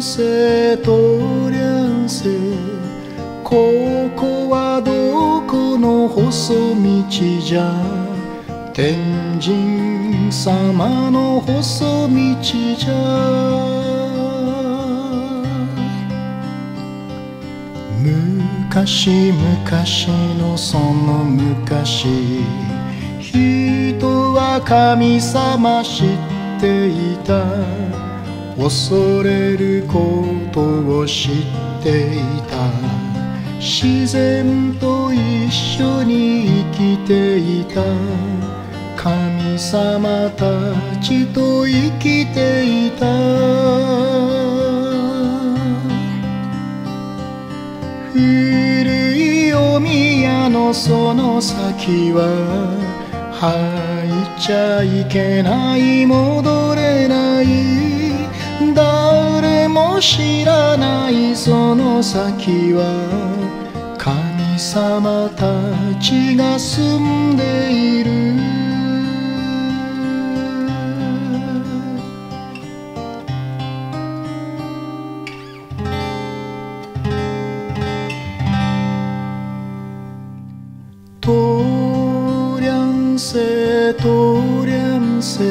世と両世ここはどこの細道じゃ。天神様の細道じゃ。昔昔のその昔。人は神様知っていた。恐れることを知っていた。自然と一緒に生きていた。神様たちと生きていた。古いお宮のその先は入っちゃいけない。戻れない。誰も知らないその先は神様たちが住んでいる。とりゃんせとりゃんせ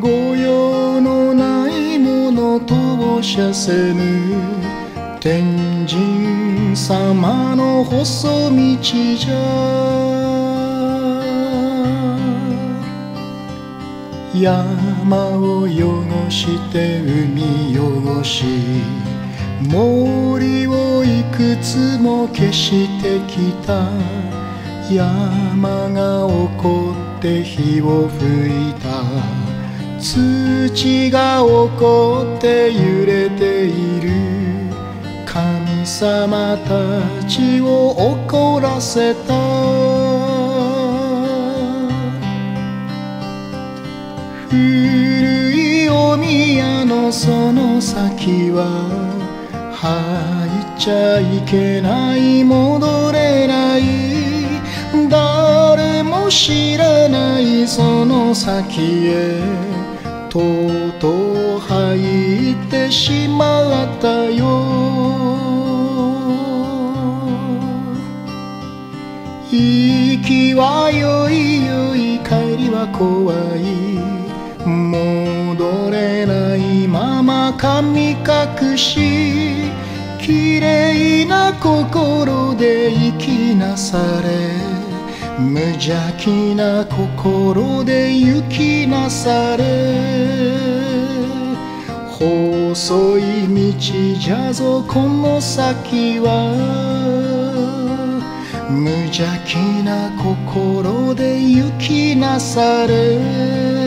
御用のとおしゃせぬ。天神様の細道じゃ。山を汚して海汚し。森をいくつも消してきた。山が怒って火を吹いた。土が怒って揺れている神様たちを怒らせた。古いお宮のその先は入っちゃいけない戻れない。誰も知らないその先へ。とうとう入ってしまったよ。行きはよいよい帰りは怖い。戻れないまま神隠し。綺麗な心で生きなされ。無邪気な心で行きなされ。細い道じゃぞこの先は無邪気な心で行きなされ。